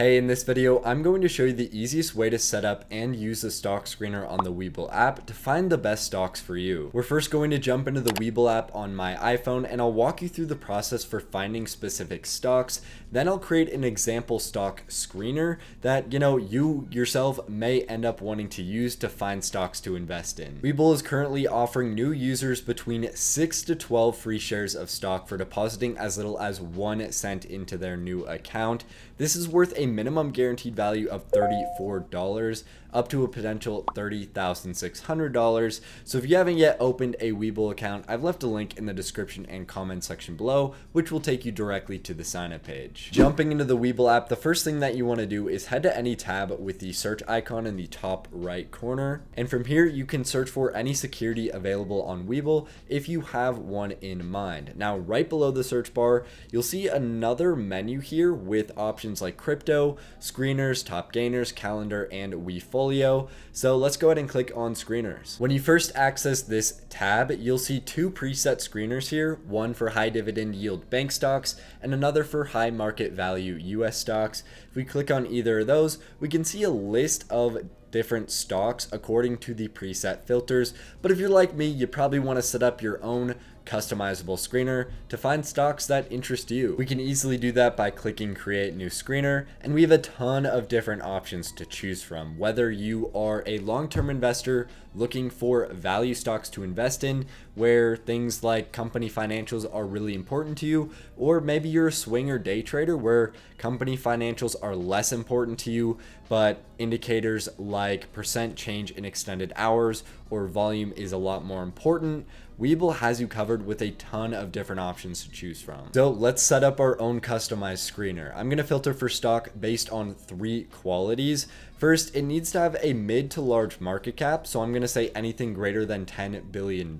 Hey, in this video, I'm going to show you the easiest way to set up and use the stock screener on the Webull app to find the best stocks for you. We're first going to jump into the Webull app on my iPhone and I'll walk you through the process for finding specific stocks. Then I'll create an example stock screener that, you know, you yourself may end up wanting to use to find stocks to invest in. Webull is currently offering new users between 6 to 12 free shares of stock for depositing as little as 1 cent into their new account. This is worth a minimum guaranteed value of $34 up to a potential $30,600. So if you haven't yet opened a Webull account, I've left a link in the description and comment section below, which will take you directly to the sign up page. Jumping into the Webull app, the first thing that you want to do is head to any tab with the search icon in the top right corner. And from here, you can search for any security available on Webull if you have one in mind. Now, right below the search bar, you'll see another menu here with options like crypto, screeners, top gainers, calendar, and portfolio. So let's go ahead and click on screeners. When you first access this tab, you'll see two preset screeners here, one for high dividend yield bank stocks and another for high market value US stocks. If we click on either of those, we can see a list of different stocks according to the preset filters. But if you're like me, you probably want to set up your own customizable screener to find stocks that interest you. We can easily do that by clicking create new screener and we have a ton of different options to choose from. Whether you are a long-term investor looking for value stocks to invest in where things like company financials are really important to you or maybe you're a swing or day trader where company financials are less important to you but indicators like percent change in extended hours or volume is a lot more important Webull has you covered with a ton of different options to choose from. So let's set up our own customized screener. I'm to filter for stock based on three qualities. First, it needs to have a mid to large market cap, so I'm to say anything greater than $10 billion.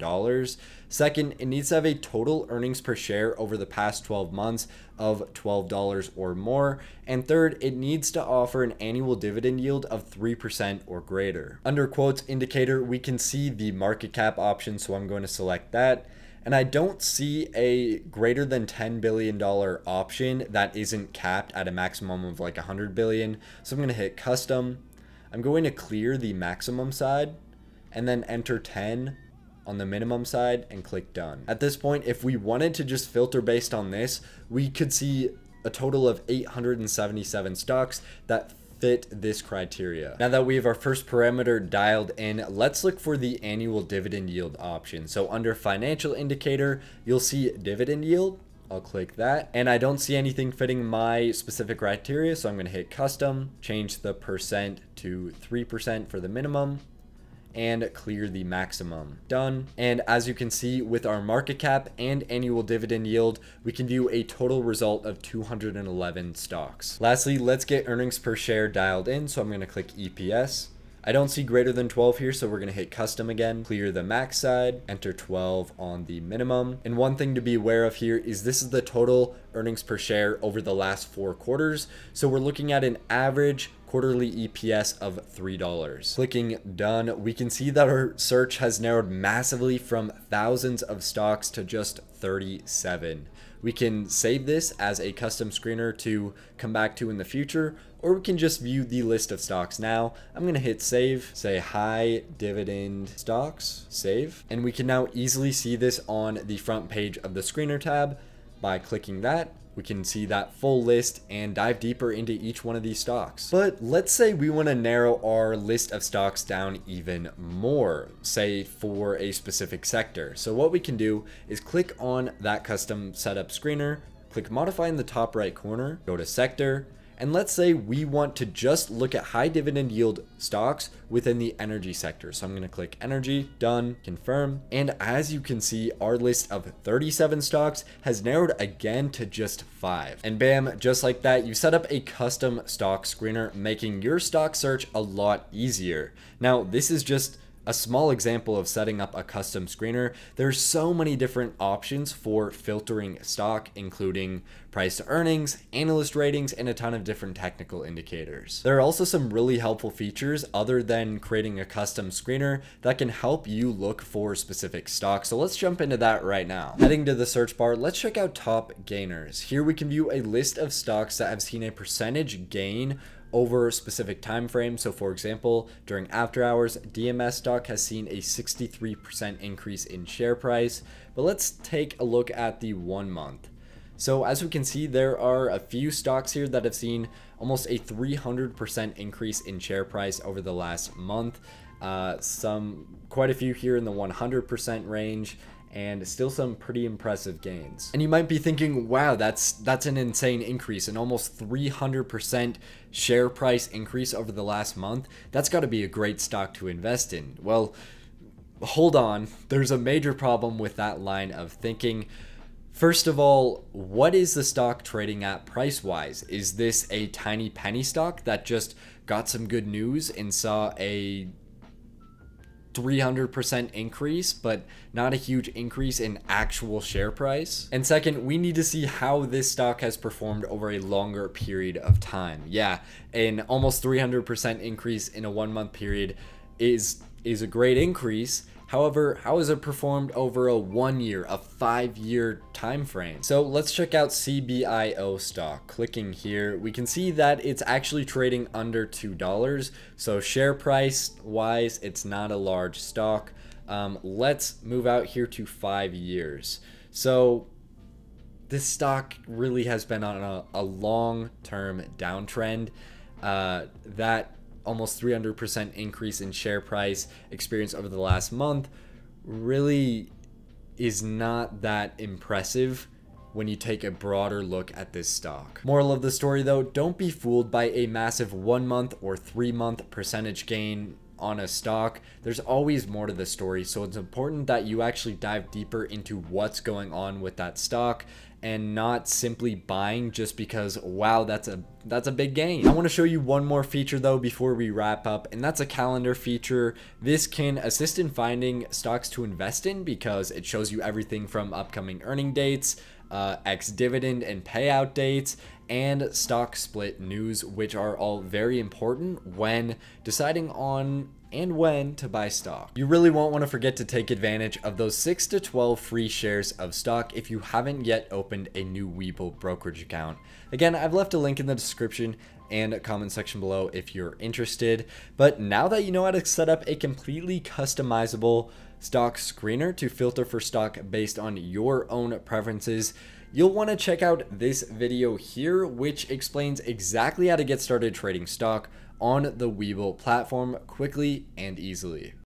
Second, it needs to have a total earnings per share over the past 12 months of $12 or more. And third, it needs to offer an annual dividend yield of 3% or greater. Under quotes indicator, we can see the market cap option, so I'm going to select that and I don't see a greater than $10 billion option that isn't capped at a maximum of like 100 billion. So I'm going to hit custom. I'm going to clear the maximum side and then enter 10 on the minimum side and click done. At this point, if we wanted to just filter based on this, we could see a total of 877 stocks that fit this criteria. Now that we have our first parameter dialed in, let's look for the annual dividend yield option. So under financial indicator, you'll see dividend yield. I'll click that and I don't see anything fitting my specific criteria. So I'm going to hit custom, change the percent to 3% for the minimum and clear the maximum. Done. And as you can see with our market cap and annual dividend yield, we can view a total result of 211 stocks. Lastly, let's get earnings per share dialed in. So I'm going to click EPS. I don't see greater than 12 here, so we're going to hit custom again, clear the max side, enter 12 on the minimum. And one thing to be aware of here is this is the total earnings per share over the last four quarters. So we're looking at an average quarterly EPS of $3. Clicking done, we can see that our search has narrowed massively from thousands of stocks to just 37. We can save this as a custom screener to come back to in the future, or we can just view the list of stocks now. I'm gonna hit save, say high dividend stocks, save, and we can now easily see this on the front page of the screener tab by clicking that we can see that full list and dive deeper into each one of these stocks. But let's say we want to narrow our list of stocks down even more, say for a specific sector. So what we can do is click on that custom setup screener, click modify in the top right corner, go to sector, and let's say we want to just look at high dividend yield stocks within the energy sector. So I'm going to click energy, done, confirm. And as you can see, our list of 37 stocks has narrowed again to just five. And bam, just like that, you set up a custom stock screener, making your stock search a lot easier. Now, this is just a small example of setting up a custom screener, there's so many different options for filtering stock, including price to earnings, analyst ratings, and a ton of different technical indicators. There are also some really helpful features other than creating a custom screener that can help you look for specific stocks. So let's jump into that right now. Heading to the search bar, let's check out top gainers. Here we can view a list of stocks that have seen a percentage gain over specific time frames. So for example, during after hours, DMS stock has seen a 63% increase in share price. But let's take a look at the one month. So as we can see, there are a few stocks here that have seen almost a 300% increase in share price over the last month. Uh, some quite a few here in the 100% range and still some pretty impressive gains. And you might be thinking, wow, that's that's an insane increase, an almost 300% share price increase over the last month. That's got to be a great stock to invest in. Well, hold on. There's a major problem with that line of thinking. First of all, what is the stock trading at price wise? Is this a tiny penny stock that just got some good news and saw a 300% increase, but not a huge increase in actual share price. And second, we need to see how this stock has performed over a longer period of time. Yeah, an almost 300% increase in a one month period is is a great increase, However, how has it performed over a one year, a five year time frame? So let's check out CBIO stock. Clicking here, we can see that it's actually trading under $2. So share price wise, it's not a large stock. Um, let's move out here to five years. So this stock really has been on a, a long-term downtrend. Uh, that almost 300% increase in share price experience over the last month really is not that impressive when you take a broader look at this stock. Moral of the story though, don't be fooled by a massive one month or three month percentage gain on a stock. There's always more to the story, so it's important that you actually dive deeper into what's going on with that stock and not simply buying just because wow that's a that's a big gain. I want to show you one more feature though before we wrap up and that's a calendar feature. This can assist in finding stocks to invest in because it shows you everything from upcoming earning dates, uh, ex-dividend and payout dates, and stock split news, which are all very important when deciding on and when to buy stock. You really won't want to forget to take advantage of those 6 to 12 free shares of stock if you haven't yet opened a new Webull brokerage account. Again, I've left a link in the description and comment section below if you're interested. But now that you know how to set up a completely customizable stock screener to filter for stock based on your own preferences, you'll want to check out this video here, which explains exactly how to get started trading stock on the Webull platform quickly and easily.